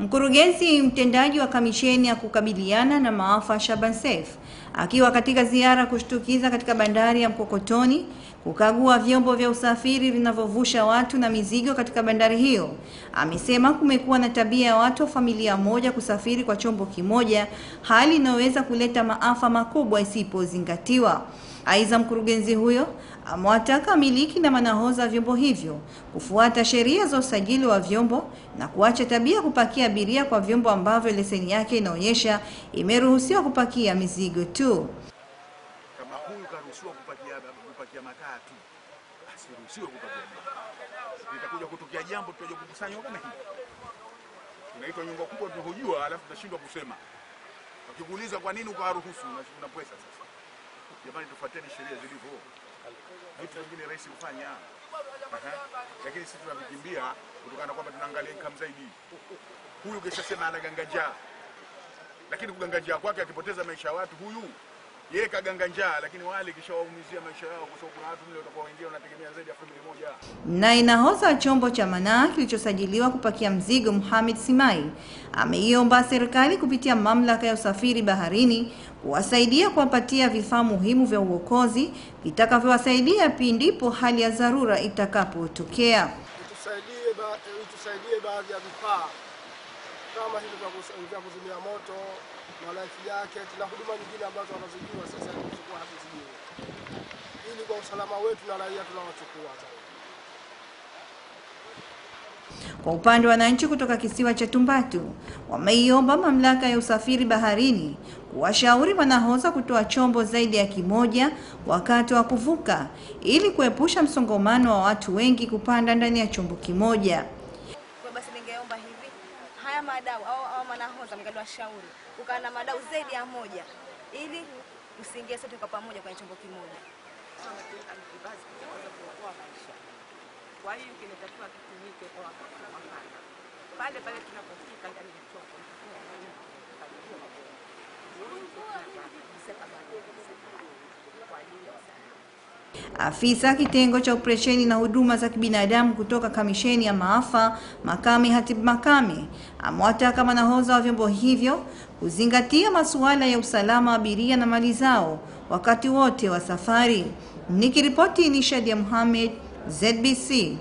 Mkurugenzi mtendaji wa kamisheni ya kukabiliana na maafa Shaban Seif akiwa katika ziara kushtukiza katika bandari ya Mkokotoni kukagua vyombo vya usafiri vinavyovusha watu na mizigo katika bandari hiyo, amesema kumekuwa na tabia ya watu wa familia moja kusafiri kwa chombo kimoja, hali inayoweza kuleta maafa makubwa isipozingatiwa. Aidha, mkurugenzi huyo amewataka miliki na manahoza vyombo hivyo kufuata sheria za usajili wa vyombo na kuacha tabia kupakia abiria kwa vyombo ambavyo leseni yake inaonyesha imeruhusiwa kupakia mizigo tu. Kama huyu karuhusiwa kupakia, kupakia makaa tu, asiruhusiwe kupakia. Litakuja kutokea jambo, tutaja kukusanywa kama hivi, tunaitwa nyumba kubwa, tunahujua, alafu tunashindwa kusema. Wakikuuliza kwa nini ukawaruhusu, una pesa sasa. Jamani, tufuateni sheria zilivyo. Vitu vingine rahisi kufanya, lakini sisi tunavikimbia kutokana na kwamba tunaangalia income zaidi. Huyu kesha sema anaganga njaa, lakini kuganga njaa kwake akipoteza maisha ya watu huyu yeye kaganga njaa, lakini wale kishawaumizia maisha yao, kwa sababu kuna watu mle watakuwa wengine wanategemea zaidi ya familia moja. Na inahoza chombo cha Manaa kilichosajiliwa kupakia mzigo Mohamed Simai ameiomba serikali kupitia mamlaka ya usafiri baharini kuwasaidia kuwapatia vifaa muhimu vya uokozi vitakavyowasaidia pindipo hali ya dharura itakapotokea. Itusaidie ba, itusaidie baadhi ya vifaa kama hivi vya kuzimia moto na life jacket na huduma nyingine ambazo wanazijua sasa tulikuwa hatuzijui, ili kwa usalama wetu na raia tunawachukua. Kwa upande wa wananchi kutoka kisiwa cha Tumbatu, wameiomba mamlaka ya usafiri baharini kuwashauri wanahoza kutoa chombo zaidi ya kimoja wakati wa kuvuka ili kuepusha msongamano wa watu wengi kupanda ndani ya chombo kimoja. Kwa basi ningeomba hivi haya madau au, au manahoza mngali mngaliwashauri kukaa na madau zaidi ya moja ili usiingie sote kwa pamoja kwenye chombo kimoja. Kwa hiyo kinatakiwa kitumike kwa wakati pale pale ndani ya chombo Afisa kitengo cha operesheni na huduma za kibinadamu kutoka kamisheni ya maafa Makame Hatib Makame amewataka manahodha wa vyombo hivyo kuzingatia masuala ya usalama wa abiria na mali zao wakati wote wa safari. Nikiripoti ni Shadia Mohamed, ZBC.